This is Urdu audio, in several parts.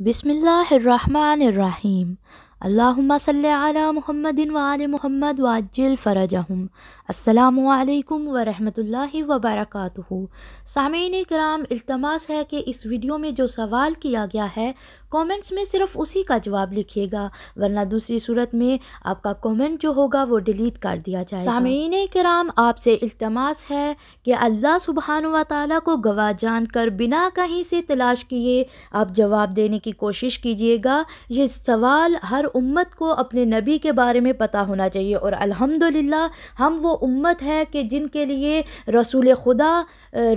بسم اللہ الرحمن الرحیم۔ اللہم صلی علی محمد وآل محمد وعجل فرجہم۔ السلام علیکم ورحمۃ اللہ وبرکاتہ۔ سامعین کرام التماس ہے کہ اس ویڈیو میں جو سوال کیا گیا ہے کومنٹس میں صرف اسی کا جواب لکھیے گا، ورنہ دوسری صورت میں آپ کا کومنٹ جو ہوگا وہ ڈیلیٹ کر دیا جائے سامعین کرام، آپ سے التماس ہے کہ اللہ سبحانہ و تعالیٰ کو گواہ جان کر بنا کہیں سے تلاش کیے، آپ جواب دینے کی کوشش کیجیے گا۔ یہ سوال ہر امت کو اپنے نبی کے بارے میں پتہ ہونا چاہیے اور الحمدللہ ہم وہ امت ہے کہ جن کے لیے رسول خدا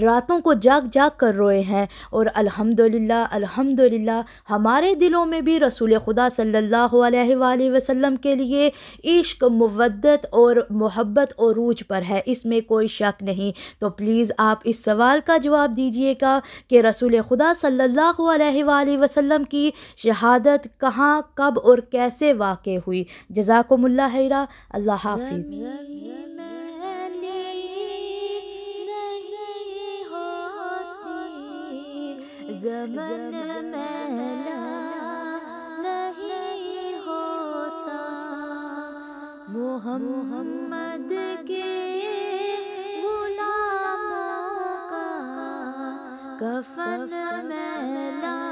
راتوں کو جاگ جاگ کر روئے ہیں۔ اور الحمدللہ الحمدللہ ہمارے ہمارے دلوں میں بھی رسول خدا صلی اللہ علیہ وآلہ وسلم کے لیے عشق، مودت اور محبت اور روج پر ہے۔ اس میں کوئی شک نہیں۔ تو پلیز آپ اس سوال کا جواب دیجیے گا کہ رسول خدا صلی اللہ علیہ وآلہ وسلم کی شہادت کہاں، کب اور کیسے واقع ہوئی۔ جزاکم اللہ خیرہ۔ اللہ حافظ۔ زمن میلا نہیں ہوتا۔ محمد کے غلاموں کا کفن میلا